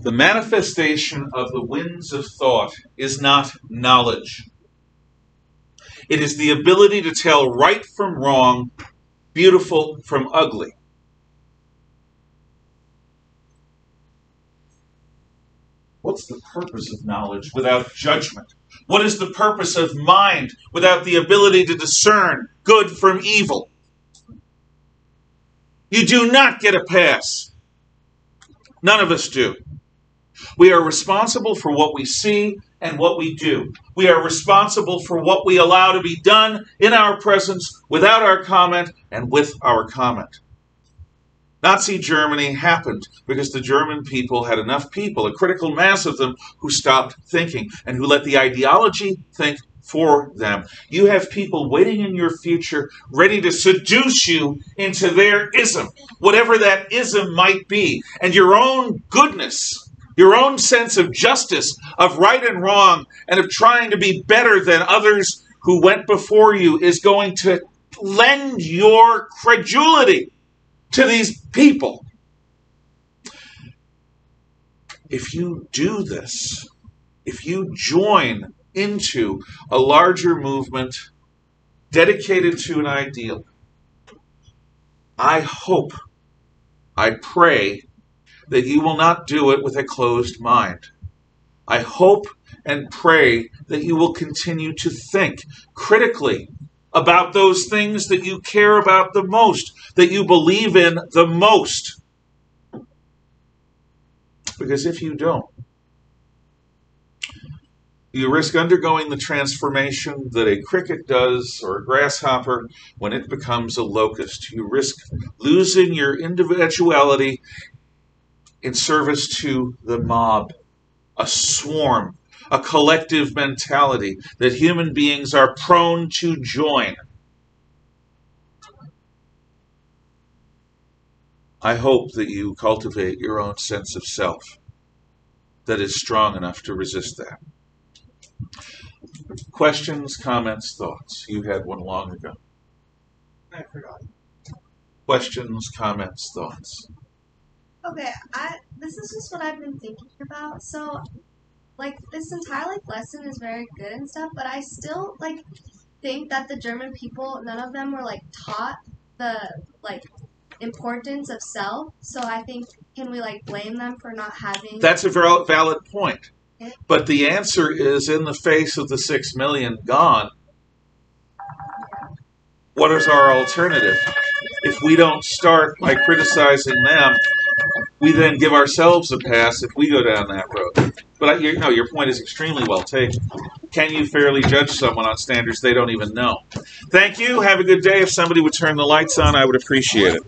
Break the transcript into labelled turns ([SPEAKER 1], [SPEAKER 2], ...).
[SPEAKER 1] The manifestation of the winds of thought is not knowledge. It is the ability to tell right from wrong, beautiful from ugly. What's the purpose of knowledge without judgment? What is the purpose of mind without the ability to discern good from evil? You do not get a pass. None of us do. We are responsible for what we see and what we do. We are responsible for what we allow to be done in our presence, without our comment, and with our comment. Nazi Germany happened because the German people had enough people, a critical mass of them, who stopped thinking and who let the ideology think for them. You have people waiting in your future ready to seduce you into their ism, whatever that ism might be, and your own goodness, your own sense of justice, of right and wrong, and of trying to be better than others who went before you is going to lend your credulity to these people. If you do this, if you join into a larger movement dedicated to an ideal, I hope, I pray that you will not do it with a closed mind. I hope and pray that you will continue to think critically about those things that you care about the most, that you believe in the most. Because if you don't, you risk undergoing the transformation that a cricket does or a grasshopper when it becomes a locust. You risk losing your individuality in service to the mob, a swarm, a collective mentality that human beings are prone to join. I hope that you cultivate your own sense of self that is strong enough to resist that. Questions, comments, thoughts? You had one long ago.
[SPEAKER 2] I forgot.
[SPEAKER 1] Questions, comments, thoughts?
[SPEAKER 3] Okay, I this is just what I've been thinking about. So, like this entire like lesson is very good and stuff, but I still like think that the German people, none of them were like taught the like importance of self. So I think can we like blame them for not having?
[SPEAKER 1] That's a very valid point. But the answer is in the face of the six million gone. What is our alternative? If we don't start by criticizing them, we then give ourselves a pass if we go down that road. But I, you know, your point is extremely well taken. Can you fairly judge someone on standards they don't even know? Thank you. Have a good day. If somebody would turn the lights on, I would appreciate it.